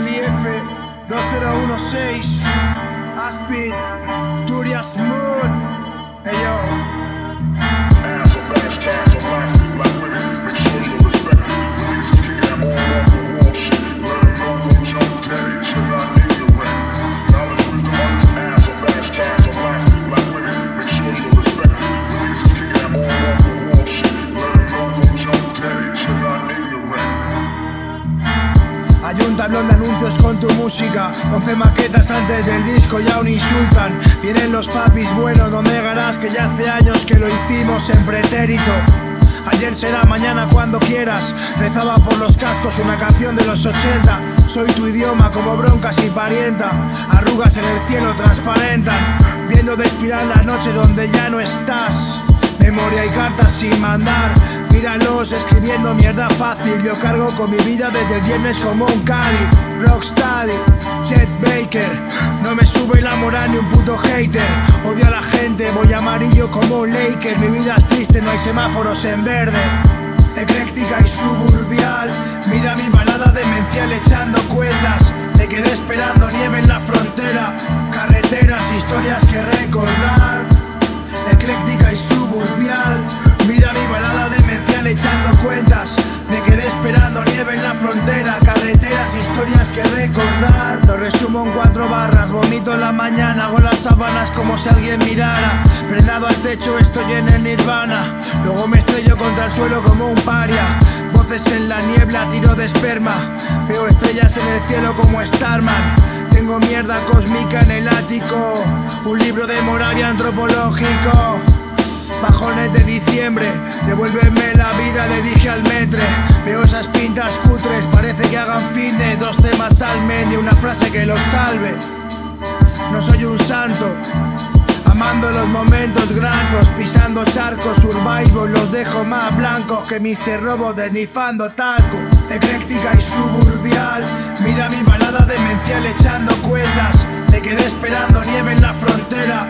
Charlie F, 2016, Aspid, Turias Mood. De anuncios con tu música. 11 maquetas antes del disco ya aún insultan. Vienen los papis buenos donde ganas que ya hace años que lo hicimos en pretérito. Ayer será mañana cuando quieras. Rezaba por los cascos una canción de los 80 Soy tu idioma como broncas y parienta. Arrugas en el cielo transparentan. Viendo desfilar la noche donde ya no estás. Memoria y cartas sin mandar Míralos escribiendo mierda fácil. Yo cargo con mi vida desde el viernes como un Cali. Rocksteady, Chet Baker. No me sube la moral ni un puto hater. Odio a la gente, voy amarillo como un Laker. Mi vida es triste, no hay semáforos en verde. Ecléctica y suburbial. Mira mi balada demencial echando cuentas. Me quedé esperando nieve en la frontera Historias que recordar. Lo resumo en cuatro barras Vomito en la mañana, hago las sábanas como si alguien mirara. Prendado al techo estoy en el nirvana Luego me estrello contra el suelo como un paria. Voces en la niebla, tiro de esperma Veo estrellas en el cielo como Starman. Tengo mierda cósmica en el ático Un libro de Moravia antropológico. Bajones de diciembre Devuélveme la vida, le dije al metre frase que los salve No soy un santo Amando los momentos gratos, pisando charcos, survival, los dejo más blancos que Mr. Robo desnifando talco. Ecléctica y suburbial, mira mi balada demencial echando cuentas. Me quedé esperando nieve en la frontera,